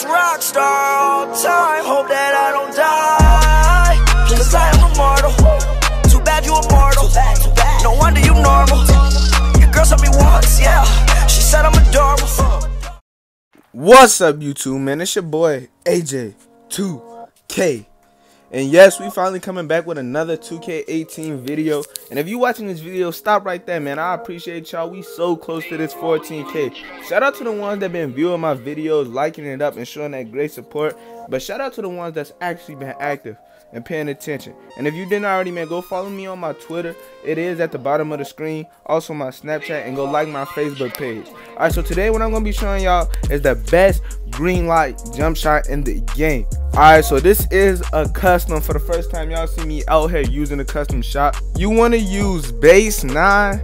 just rock star all time. Hope that I don't die. Cause I am immortal. Too bad you. No wonder you normal. Your girl me once, yeah. She said I'm adorable. What's up, YouTube, man? It's your boy AJ2K. And yes, we finally coming back with another 2K18 video. And if you watching this video, stop right there, man. I appreciate y'all. We so close to this 14K. Shout out to the ones that been viewing my videos, liking it up, and showing that great support. But shout out to the ones that's actually been active and paying attention. And if you didn't already, man, go follow me on my Twitter. It is at the bottom of the screen. Also my Snapchat and go like my Facebook page. Alright, so today what I'm going to be showing y'all is the best green light jump shot in the game. Alright, so this is a custom for the first time y'all see me out here using a custom shot. You want to use base 9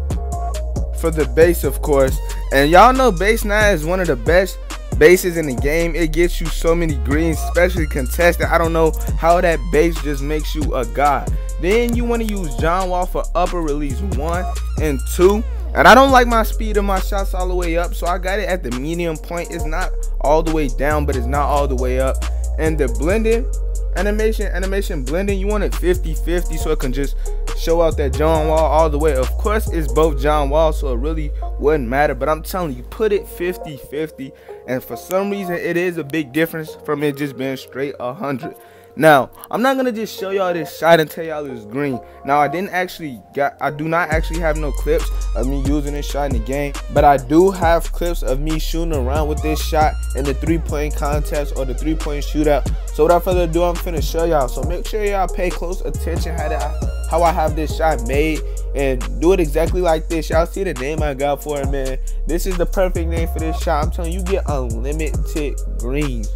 for the base, of course. And y'all know base 9 is one of the best bases in the game. It gets you so many greens, especially contested. I don't know how that base just makes you a god. Then you want to use John Wall for upper release one and two. And I don't like my speed of my shots all the way up, so I got it at the medium point. It's not all the way down, but it's not all the way up. And the blending animation, animation blending, you want it 50-50 so it can just show out that John Wall all the way. Of course, it's both John Wall, so it really wouldn't matter. But I'm telling you, put it 50-50 and for some reason it is a big difference from it just being straight 100 now i'm not gonna just show y'all this shot and tell y'all it's green now i didn't actually got i do not actually have no clips of me using this shot in the game but i do have clips of me shooting around with this shot in the three-point contest or the three-point shootout so without further ado i'm finna show y'all so make sure y'all pay close attention how how i have this shot made and do it exactly like this. Y'all see the name I got for it, man. This is the perfect name for this shot. I'm telling you, you get unlimited greens.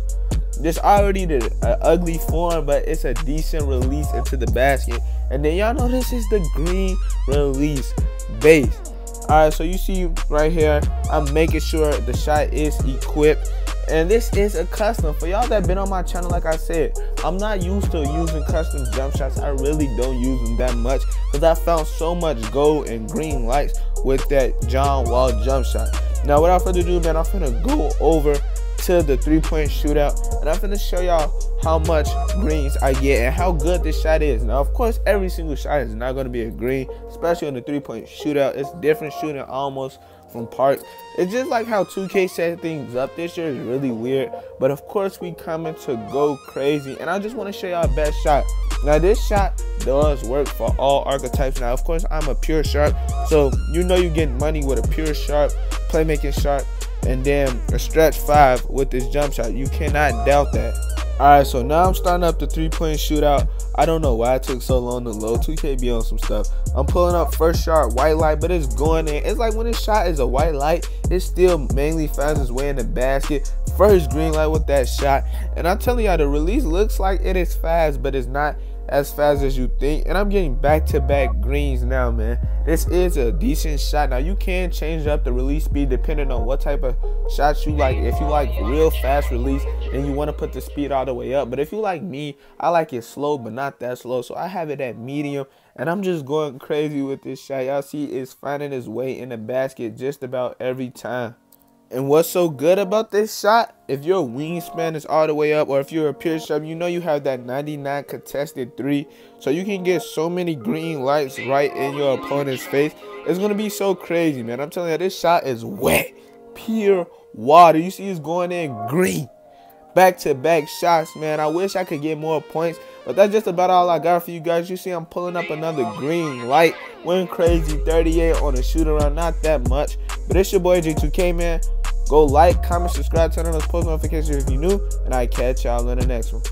This already the uh, ugly form, but it's a decent release into the basket. And then y'all know this is the green release base. Alright, so you see right here, I'm making sure the shot is equipped and this is a custom for y'all that been on my channel like i said i'm not used to using custom jump shots i really don't use them that much because i found so much gold and green lights with that john wall jump shot now without further ado man i'm gonna go over to the three-point shootout and i'm gonna show y'all how much greens i get and how good this shot is now of course every single shot is not to be a green especially on the three-point shootout it's different shooting almost from parts. It's just like how 2K set things up this year is really weird. But of course we coming to go crazy. And I just want to show y'all best shot. Now this shot does work for all archetypes. Now of course I'm a pure sharp. So you know you're getting money with a pure sharp, playmaking sharp, and then a stretch five with this jump shot. You cannot doubt that. Alright, so now I'm starting up the three-point shootout. I don't know why it took so long to load. 2K be on some stuff. I'm pulling up first shot, white light, but it's going in. It's like when this shot is a white light, it still mainly finds its way in the basket. First green light with that shot. And I'm telling y'all, the release looks like it is fast, but it's not as fast as you think. And I'm getting back-to-back -back greens now, man. This is a decent shot. Now, you can change up the release speed depending on what type of shots you like. If you like real fast release, then you want to put the speed all the way up. But if you like me, I like it slow, but not that slow. So I have it at medium. And I'm just going crazy with this shot. Y'all see it's finding its way in the basket just about every time. And what's so good about this shot, if your wingspan is all the way up or if you're a pure shot, you know you have that 99 contested three. So you can get so many green lights right in your opponent's face. It's going to be so crazy, man. I'm telling you, this shot is wet. Pure water. You see it's going in green. Back-to-back -back shots, man. I wish I could get more points. But that's just about all I got for you guys. You see I'm pulling up another green light. Went crazy 38 on a shoot around. Not that much. But it's your boy J2K, man. Go like, comment, subscribe, turn on those post notifications if you're new, and I catch y'all in the next one.